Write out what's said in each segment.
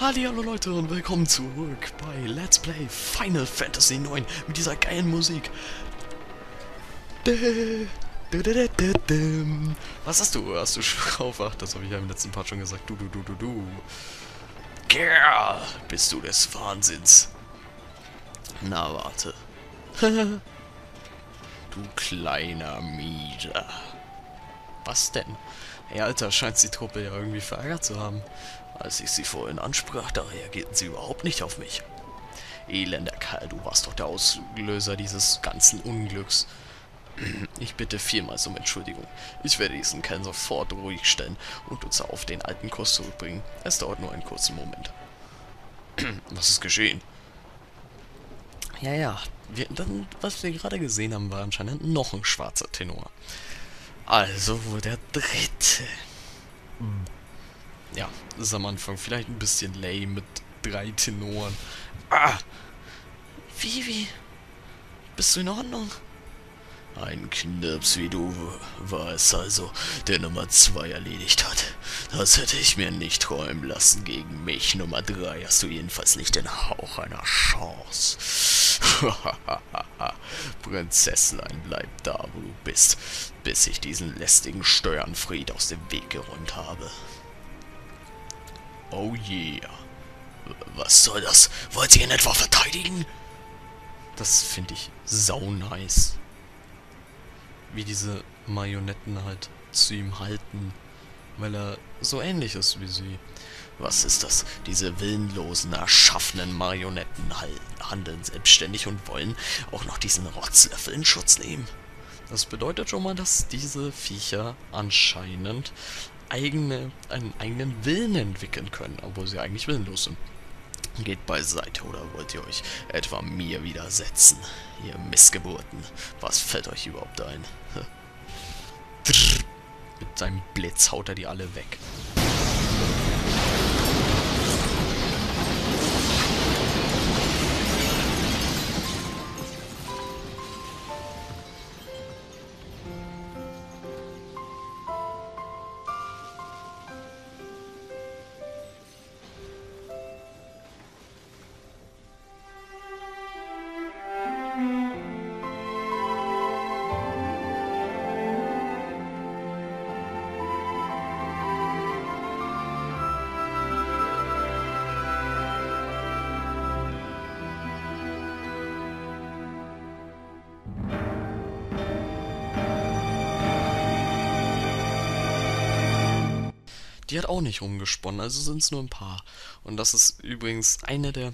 Hallo Leute und willkommen zurück bei Let's Play Final Fantasy 9 mit dieser geilen Musik. Was hast du? Hast du drauf? Ach, das habe ich ja im letzten Part schon gesagt. Du, du, du, du, du. Girl, bist du des Wahnsinns. Na, warte. du kleiner Mieter. Was denn? Hey, Alter, scheint die Truppe ja irgendwie verärgert zu haben. Als ich sie vorhin ansprach, da reagierten sie überhaupt nicht auf mich. Elender Kerl, du warst doch der Auslöser dieses ganzen Unglücks. Ich bitte vielmals um Entschuldigung. Ich werde diesen Kerl sofort ruhig stellen und uns auf den alten Kurs zurückbringen. Es dauert nur einen kurzen Moment. Was ist geschehen? Ja, ja. Wir, dann, was wir gerade gesehen haben, war anscheinend noch ein schwarzer Tenor. Also wohl der dritte. Hm. Ja, ist am Anfang vielleicht ein bisschen lame mit drei Tenoren. Ah! Vivi! Bist du in Ordnung? Ein Knirps wie du war es also, der Nummer 2 erledigt hat. Das hätte ich mir nicht träumen lassen. Gegen mich, Nummer 3, hast du jedenfalls nicht den Hauch einer Chance. Prinzesslein, bleib da, wo du bist, bis ich diesen lästigen Steuernfried aus dem Weg geräumt habe. Oh yeah. Was soll das? Wollt ihr ihn etwa verteidigen? Das finde ich sau nice wie diese Marionetten halt zu ihm halten, weil er so ähnlich ist wie sie. Was ist das? Diese willenlosen, erschaffenen Marionetten handeln selbstständig und wollen auch noch diesen Rotzlöffel in Schutz nehmen. Das bedeutet schon mal, dass diese Viecher anscheinend eigene, einen eigenen Willen entwickeln können, obwohl sie eigentlich willenlos sind. Geht beiseite oder wollt ihr euch etwa mir widersetzen? Ihr Missgeburten. Was fällt euch überhaupt ein? Mit seinem Blitz haut er die alle weg. Die hat auch nicht rumgesponnen, also sind es nur ein paar. Und das ist übrigens eine der,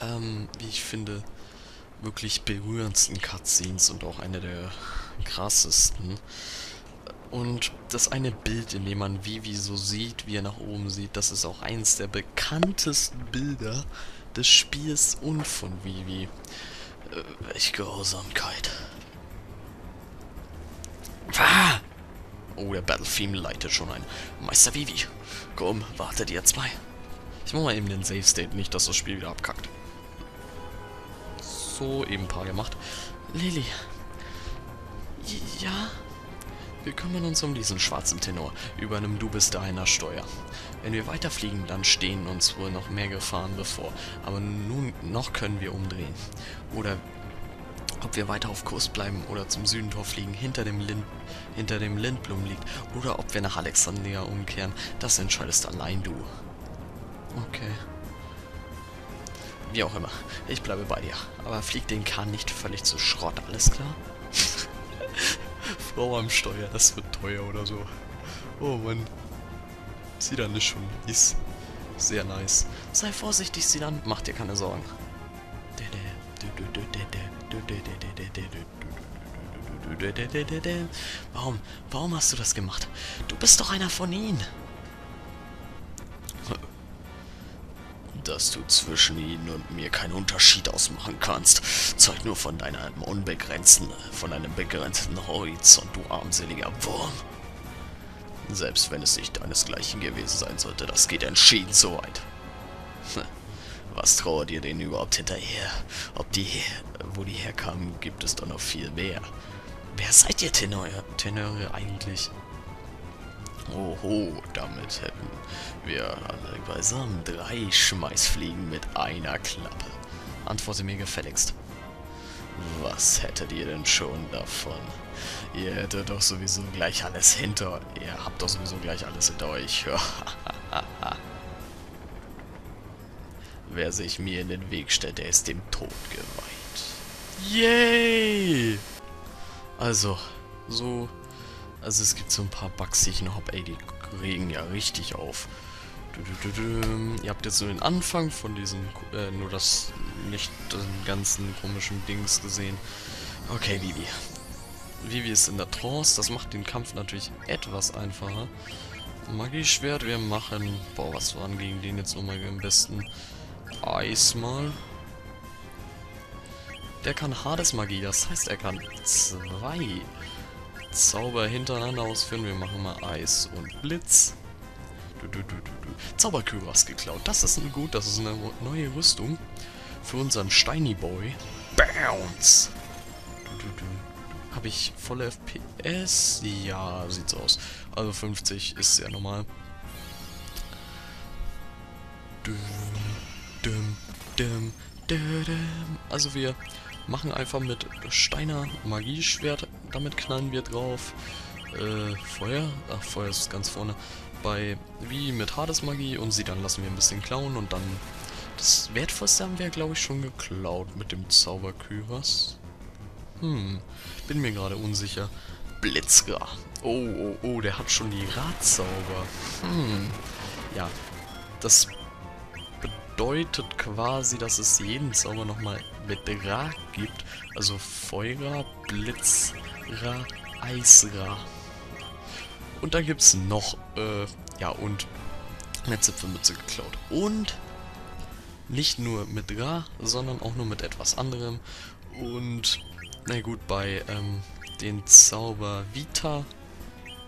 ähm, wie ich finde, wirklich berührendsten Cutscenes und auch eine der krassesten. Und das eine Bild, in dem man Vivi so sieht, wie er nach oben sieht, das ist auch eins der bekanntesten Bilder des Spiels und von Vivi. Äh, welch Grausamkeit. Ah! Oh, der Battle Theme leitet schon ein. Meister Vivi, komm, wartet ihr zwei. Ich mach mal eben den Save State, nicht, dass das Spiel wieder abkackt. So, eben ein paar gemacht. Lily. Ja? Wir kümmern uns um diesen schwarzen Tenor, über einem Du bist deiner Steuer. Wenn wir weiterfliegen, dann stehen uns wohl noch mehr Gefahren bevor. Aber nun noch können wir umdrehen. Oder ob wir weiter auf Kurs bleiben oder zum Südentor fliegen, hinter dem, Lind hinter dem Lindblum liegt, oder ob wir nach Alexandria umkehren, das entscheidest allein du. Okay. Wie auch immer, ich bleibe bei dir. Aber flieg den Kahn nicht völlig zu Schrott, alles klar? Frau am Steuer, das wird teuer oder so. Oh Mann. Sie dann nicht schon. Ist sehr nice. Sei vorsichtig, sie dann. Mach dir keine Sorgen. Warum? Warum hast du das gemacht? Du bist doch einer von ihnen. Dass du zwischen ihnen und mir keinen Unterschied ausmachen kannst, zeugt nur von deinem unbegrenzten, von einem begrenzten Horizont, du armseliger Wurm. Selbst wenn es nicht deinesgleichen gewesen sein sollte, das geht entschieden so weit. Was trauert ihr denen überhaupt hinterher? Ob die, wo die herkamen, gibt es doch noch viel mehr. Wer seid ihr Tenöre, Tenöre eigentlich? Oho, damit hätten wir alle beisammen drei Schmeißfliegen mit einer Klappe. Antworte mir gefälligst. Was hättet ihr denn schon davon? Ihr hättet doch sowieso gleich alles hinter... Ihr habt doch sowieso gleich alles hinter euch. Wer sich mir in den Weg stellt, der ist dem Tod geweiht. Yay! Also, so... Also es gibt so ein paar Bugs, die ich noch habe. Ey, die regen ja richtig auf. Du, du, du, Ihr habt jetzt so den Anfang von diesem, äh, nur das, nicht den ganzen komischen Dings gesehen. Okay, Vivi. Vivi ist in der Trance, das macht den Kampf natürlich etwas einfacher. Magieschwert, wir machen, boah, was waren gegen den jetzt nochmal am besten? Eis mal. Der kann Hades Magie, das heißt, er kann zwei Zauber hintereinander ausführen. Wir machen mal Eis und Blitz. Du, du, du, Zauberkyros geklaut. Das ist ein gut, das ist eine neue Rüstung für unseren Steiny Boy. Bounce! Habe ich volle FPS? Ja, sieht's aus. Also 50 ist sehr normal. Also wir machen einfach mit Steiner Magieschwert, damit knallen wir drauf. Äh, Feuer? Ach, Feuer ist ganz vorne bei wie mit Hades Magie und sie dann lassen wir ein bisschen klauen und dann das Wertvollste haben wir glaube ich schon geklaut mit dem Zauberkyras. Hm, bin mir gerade unsicher. Blitzger. Oh, oh, oh, der hat schon die Radzauber. Hm, ja, das bedeutet quasi, dass es jeden Zauber nochmal mit Ra gibt. Also Feuer, Blitzra, Eisra. Und dann gibt es noch, äh, ja, und eine Zipfelmütze geklaut. Und nicht nur mit Ra, sondern auch nur mit etwas anderem. Und, na gut, bei ähm, den Zauber Vita,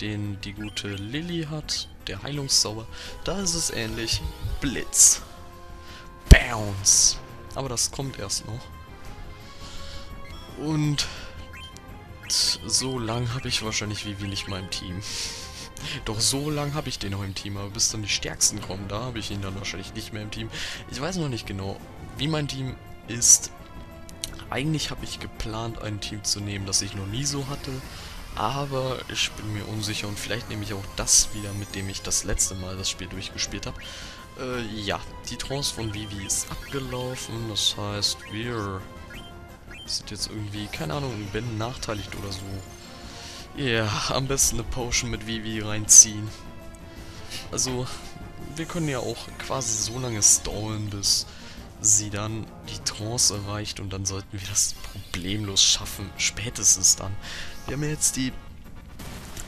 den die gute Lilly hat, der Heilungszauber, da ist es ähnlich. Blitz. Bounce. Aber das kommt erst noch. Und so lang habe ich wahrscheinlich wie wenig mein Team. Doch so lang habe ich den noch im Team, aber bis dann die Stärksten kommen, da habe ich ihn dann wahrscheinlich nicht mehr im Team. Ich weiß noch nicht genau, wie mein Team ist. Eigentlich habe ich geplant, ein Team zu nehmen, das ich noch nie so hatte. Aber ich bin mir unsicher und vielleicht nehme ich auch das wieder, mit dem ich das letzte Mal das Spiel durchgespielt habe. Äh, ja, die Trance von Vivi ist abgelaufen, das heißt, wir sind jetzt irgendwie, keine Ahnung, benachteiligt oder so. Ja, am besten eine Potion mit Vivi reinziehen. Also, wir können ja auch quasi so lange stallen, bis sie dann die Trance erreicht und dann sollten wir das problemlos schaffen, spätestens dann. Wir haben jetzt die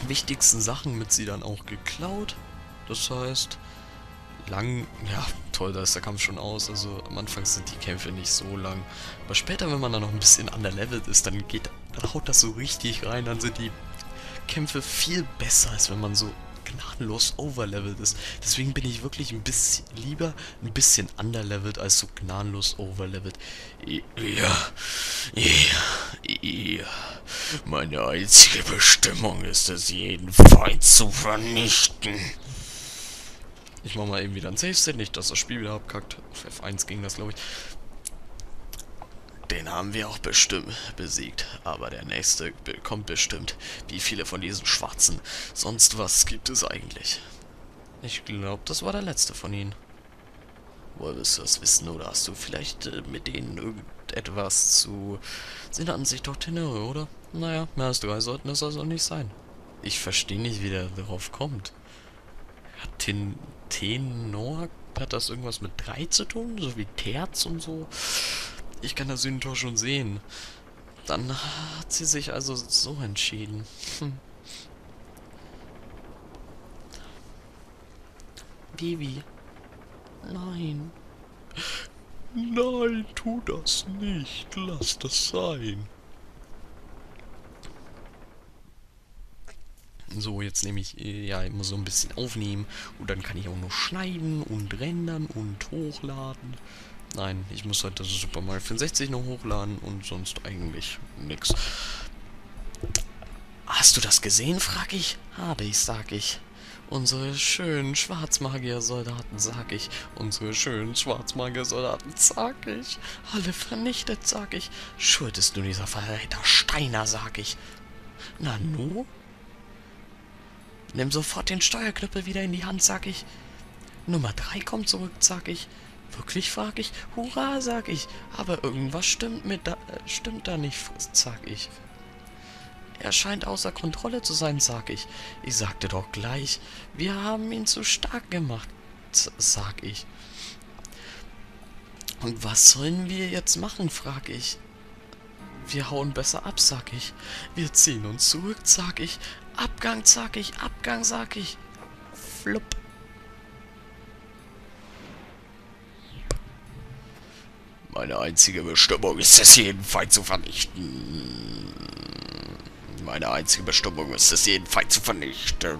wichtigsten Sachen mit sie dann auch geklaut. Das heißt, lang, ja, toll, da ist der Kampf schon aus. Also am Anfang sind die Kämpfe nicht so lang. Aber später, wenn man dann noch ein bisschen underlevelt ist, dann geht, dann haut das so richtig rein, dann sind die Kämpfe viel besser, als wenn man so gnadenlos overlevelt ist. Deswegen bin ich wirklich ein bisschen lieber ein bisschen underlevelt als so gnadenlos overlevelt. Ja, ja, ja. Meine einzige Bestimmung ist es, jeden Feind zu vernichten. Ich mach mal eben wieder ein Safe State, nicht, dass das Spiel wieder abkackt. Auf F1 ging das, glaube ich. Den haben wir auch bestimmt besiegt. Aber der nächste kommt bestimmt. Wie viele von diesen Schwarzen? Sonst was gibt es eigentlich? Ich glaube, das war der letzte von ihnen. Woher willst du das wissen? Oder hast du vielleicht äh, mit denen irgendetwas zu... Sie nannten sich doch Tenere, oder? Naja, mehr als drei sollten es also nicht sein. Ich verstehe nicht, wie der darauf kommt. Hat Ten Tenor... Hat das irgendwas mit drei zu tun? So wie Terz und so? Ich kann das Sühnentor schon sehen. Dann hat sie sich also so entschieden. Hm. Vivi. Nein. Nein, tu das nicht. Lass das sein. So, jetzt nehme ich, äh, ja, immer so ein bisschen aufnehmen und dann kann ich auch noch schneiden und rendern und hochladen. Nein, ich muss halt das Super Mario 64 noch hochladen und sonst eigentlich nix. Hast du das gesehen, frag ich? Habe ich, sag ich. Unsere schönen Schwarzmagier-Soldaten, sag ich. Unsere schönen Schwarzmagier-Soldaten, sag ich. Alle vernichtet, sag ich. Schuld ist nur dieser Verräter Steiner, sag ich. Na nu? Nimm sofort den Steuerknüppel wieder in die Hand, sag ich. Nummer drei kommt zurück, sag ich. Wirklich, frag ich. Hurra, sag ich. Aber irgendwas stimmt mit da, äh, stimmt da nicht, sag ich. Er scheint außer Kontrolle zu sein, sag ich. Ich sagte doch gleich, wir haben ihn zu stark gemacht, sag ich. Und was sollen wir jetzt machen, frag ich. Wir hauen besser ab, sag ich. Wir ziehen uns zurück, sag ich. Abgang, sag ich. Abgang, sag ich. Flupp. Meine einzige Bestimmung ist es, jeden Feind zu vernichten. Meine einzige Bestimmung ist es, jeden Feind zu vernichten.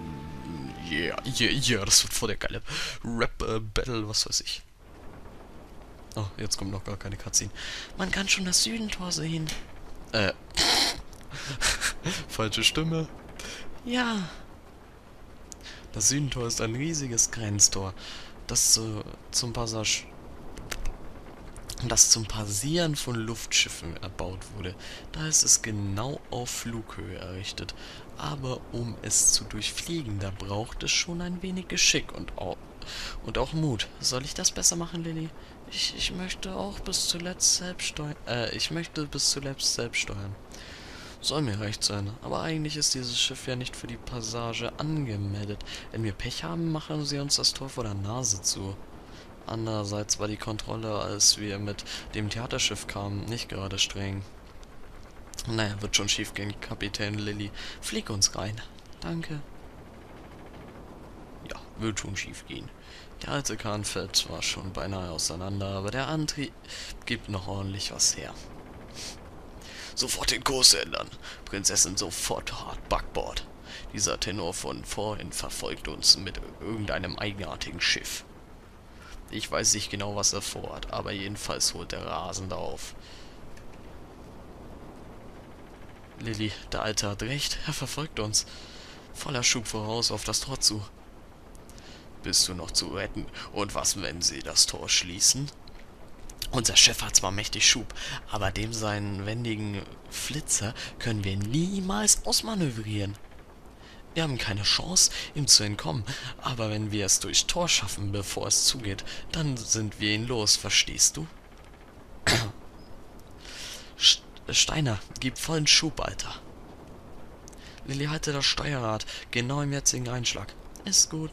Yeah, yeah, yeah, das wird voll der geile Rap-Battle, äh, was weiß ich. Oh, jetzt kommt noch gar keine Cutscene. Man kann schon das Südentor sehen. Äh. Falsche Stimme. Ja. Das Südentor ist ein riesiges Grenztor, das zu, zum Passage das zum Passieren von Luftschiffen erbaut wurde. Da ist es genau auf Flughöhe errichtet. Aber um es zu durchfliegen, da braucht es schon ein wenig Geschick und auch, und auch Mut. Soll ich das besser machen, Lilly? Ich, ich möchte auch bis zuletzt selbst steuern. Äh, ich möchte bis zuletzt selbst steuern. Soll mir recht sein, aber eigentlich ist dieses Schiff ja nicht für die Passage angemeldet. Wenn wir Pech haben, machen sie uns das Tor vor der Nase zu. Andererseits war die Kontrolle, als wir mit dem Theaterschiff kamen, nicht gerade streng. Naja, wird schon schief gehen, Kapitän Lilly. Flieg uns rein. Danke. Ja, wird schon schief gehen. Der alte Kahn fällt zwar schon beinahe auseinander, aber der Antrieb gibt noch ordentlich was her. Sofort den Kurs ändern. Prinzessin sofort hart Backbord. Dieser Tenor von vorhin verfolgt uns mit irgendeinem eigenartigen Schiff. Ich weiß nicht genau, was er vorhat, aber jedenfalls holt er rasend auf. Lilly, der Alte hat recht, er verfolgt uns. Voller Schub voraus auf das Tor zu. Bist du noch zu retten? Und was, wenn sie das Tor schließen? Unser Chef hat zwar mächtig Schub, aber dem seinen wendigen Flitzer können wir niemals ausmanövrieren. Wir haben keine Chance, ihm zu entkommen, aber wenn wir es durchs Tor schaffen, bevor es zugeht, dann sind wir ihn los, verstehst du? Steiner, gib vollen Schub, Alter. Lilly, halte das Steuerrad, genau im jetzigen Einschlag. Ist gut.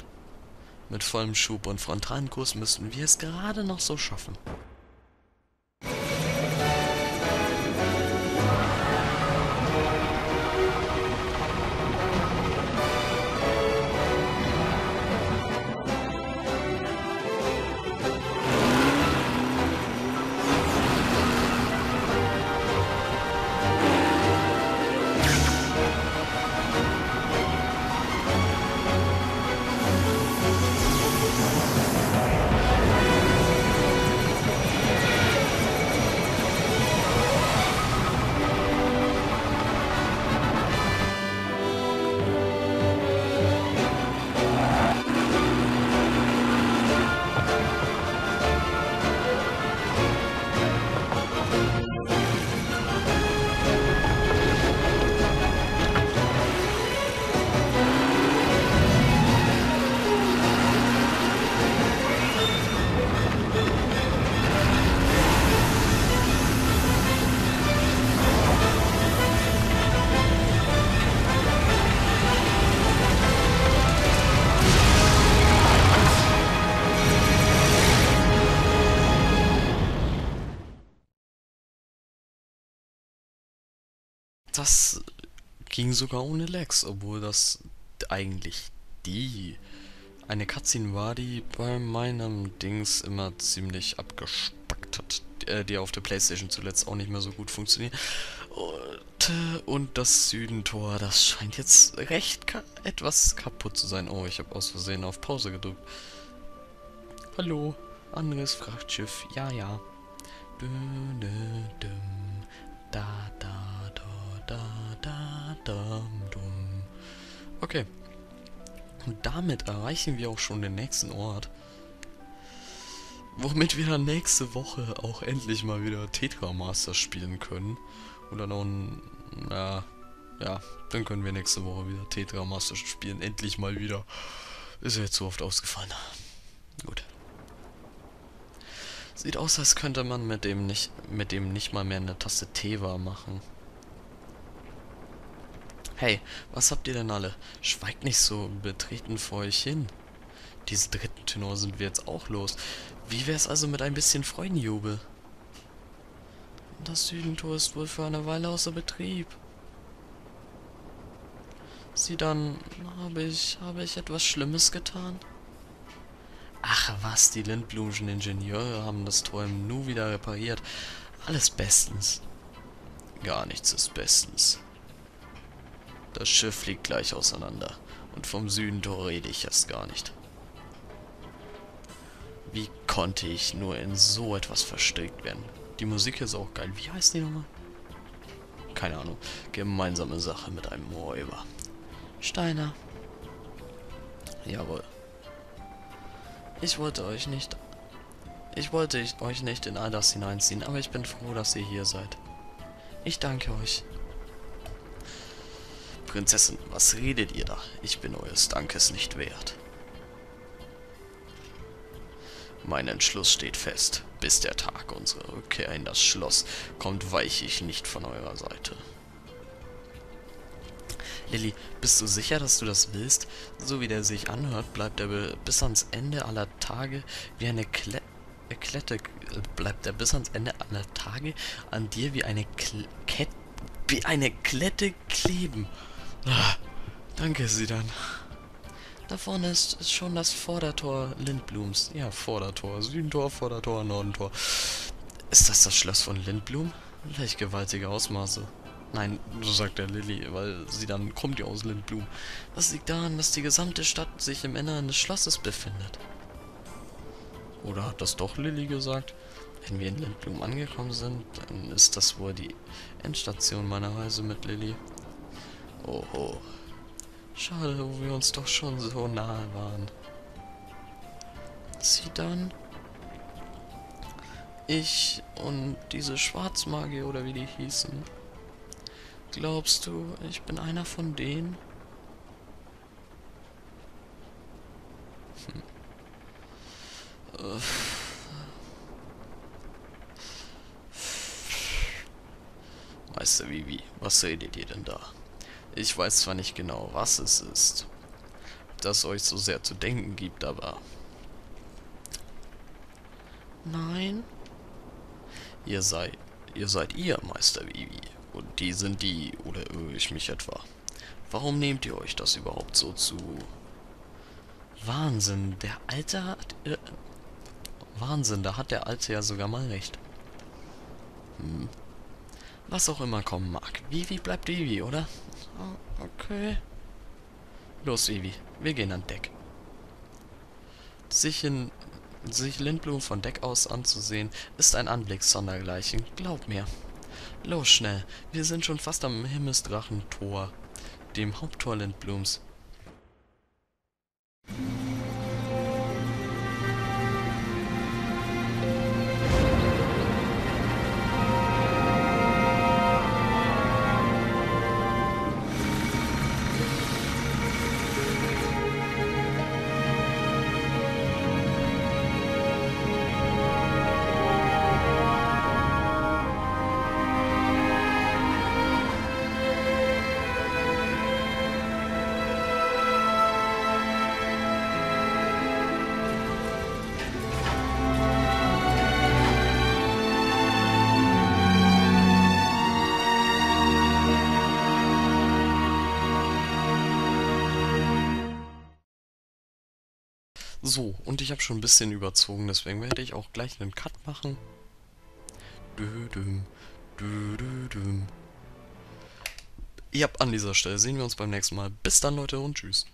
Mit vollem Schub und frontalen Kurs müssten wir es gerade noch so schaffen. Das ging sogar ohne Lex, obwohl das eigentlich die eine Cutscene war, die bei meinem Dings immer ziemlich abgespackt hat, äh, die auf der Playstation zuletzt auch nicht mehr so gut funktioniert. Und, äh, und das Südentor, das scheint jetzt recht ka etwas kaputt zu sein. Oh, ich habe aus Versehen auf Pause gedrückt. Hallo, anderes Frachtschiff, ja, ja. Da, da, da, da, da, dum, dum. Okay. Und damit erreichen wir auch schon den nächsten Ort. Womit wir dann nächste Woche auch endlich mal wieder Tetra Master spielen können. Oder noch ein... Ja, ja, dann können wir nächste Woche wieder Tetra Master spielen. Endlich mal wieder. Ist ja jetzt so oft ausgefallen. Gut. Sieht aus, als könnte man mit dem nicht, mit dem nicht mal mehr eine Taste Teva machen. Hey, was habt ihr denn alle? Schweigt nicht so betreten vor euch hin. Diese dritten Tenor sind wir jetzt auch los. Wie wär's also mit ein bisschen Freudenjubel? Das Südentor ist wohl für eine Weile außer Betrieb. Sie dann, habe ich, habe ich etwas Schlimmes getan? Ach was, die Lindblumschen Ingenieure haben das Tor im Nu wieder repariert. Alles bestens. Gar nichts ist bestens. Das Schiff fliegt gleich auseinander. Und vom Südentor rede ich erst gar nicht. Wie konnte ich nur in so etwas verstrickt werden? Die Musik ist auch geil. Wie heißt die nochmal? Keine Ahnung. Gemeinsame Sache mit einem Räuber. Steiner. Jawohl. Ich wollte euch nicht... Ich wollte euch nicht in all das hineinziehen, aber ich bin froh, dass ihr hier seid. Ich danke euch. Prinzessin, was redet ihr da? Ich bin eures Dankes nicht wert. Mein Entschluss steht fest. Bis der Tag unserer Rückkehr in das Schloss kommt, weiche ich nicht von eurer Seite. Lilly, bist du sicher, dass du das willst? So wie der sich anhört, bleibt er bis ans Ende aller Tage wie eine Kle äh, Klette... Bleibt er bis ans Ende aller Tage an dir wie eine Kle Ket wie eine Klette kleben. Ah, danke, sie dann. Da vorne ist, ist schon das Vordertor Lindblums. Ja, Vordertor. Südentor, Vordertor, Nordentor. Ist das das Schloss von Lindblum? Leicht gewaltige Ausmaße. Nein, so sagt der Lilly, weil sie dann kommt ja aus Lindblum. Das liegt daran, dass die gesamte Stadt sich im Inneren des Schlosses befindet. Oder hat das doch Lilly gesagt? Wenn wir in Lindblum angekommen sind, dann ist das wohl die Endstation meiner Reise mit Lilly. Oho. Schade, wo wir uns doch schon so nahe waren. Sie dann? Ich und diese Schwarzmagier oder wie die hießen. Glaubst du, ich bin einer von denen? Hm. Meister Vivi, was redet ihr denn da? Ich weiß zwar nicht genau, was es ist, das euch so sehr zu denken gibt, aber... Nein? Ihr seid... Ihr seid ihr, Meister Vivi. Und die sind die, oder irre ich mich etwa? Warum nehmt ihr euch das überhaupt so zu... Wahnsinn, der Alte hat... Äh, Wahnsinn, da hat der Alte ja sogar mal recht. Hm. Was auch immer kommen mag. Vivi bleibt Vivi, oder? Oh, okay. Los, Vivi. Wir gehen an Deck. Sich in sich Lindblum von Deck aus anzusehen, ist ein Anblick sondergleichen. Glaub mir. Los, schnell. Wir sind schon fast am Himmelsdrachentor, dem Haupttor Lindblums. So, und ich habe schon ein bisschen überzogen, deswegen werde ich auch gleich einen Cut machen. Ja, an dieser Stelle sehen wir uns beim nächsten Mal. Bis dann, Leute, und tschüss.